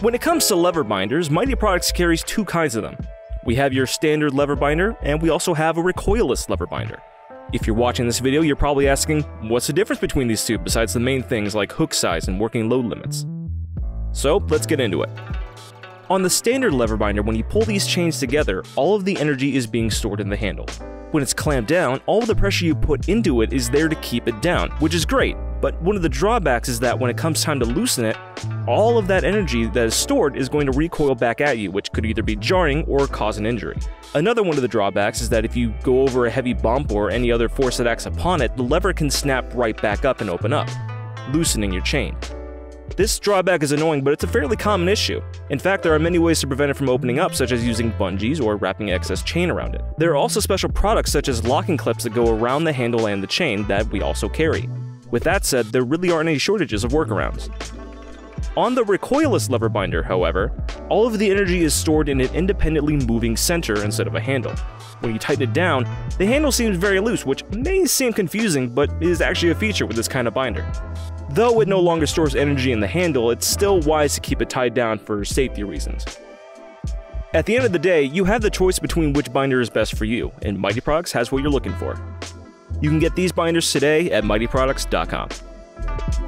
When it comes to lever binders, Mytee Products carries two kinds of them. We have your standard lever binder, and we also have a recoilless lever binder. If you're watching this video, you're probably asking, what's the difference between these two besides the main things like hook size and working load limits? So, let's get into it. On the standard lever binder, when you pull these chains together, all of the energy is being stored in the handle. When it's clamped down, all of the pressure you put into it is there to keep it down, which is great, but one of the drawbacks is that when it comes time to loosen it, all of that energy that is stored is going to recoil back at you, which could either be jarring or cause an injury. Another one of the drawbacks is that if you go over a heavy bump or any other force that acts upon it, the lever can snap right back up and open up, loosening your chain. This drawback is annoying, but it's a fairly common issue. In fact, there are many ways to prevent it from opening up, such as using bungees or wrapping excess chain around it. There are also special products such as locking clips that go around the handle and the chain that we also carry. With that said, there really aren't any shortages of workarounds. On the recoilless lever binder, however, all of the energy is stored in an independently moving center instead of a handle. When you tighten it down, the handle seems very loose, which may seem confusing, but is actually a feature with this kind of binder. Though it no longer stores energy in the handle, it's still wise to keep it tied down for safety reasons. At the end of the day, you have the choice between which binder is best for you, and Mytee Products has what you're looking for. You can get these binders today at myteeproducts.com.